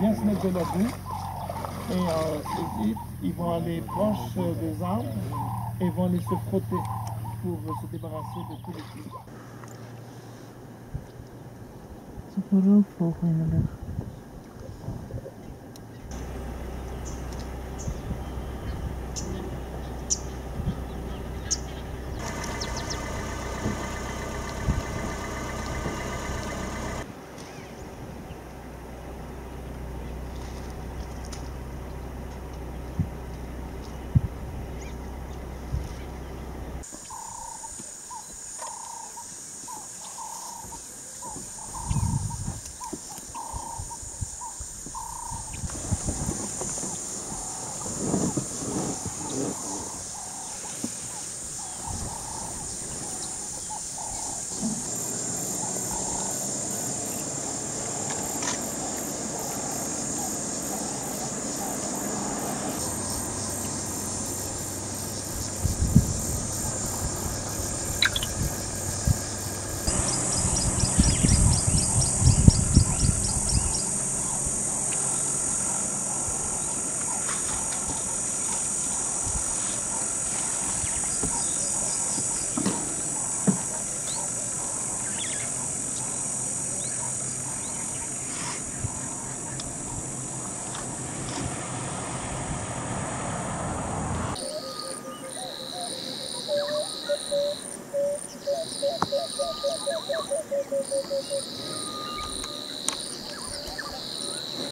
Bien se mettre de la boue et, euh, et- ils vont aller proche euh, des arbres et vont aller se frotter pour euh, se débarrasser de tous les fils.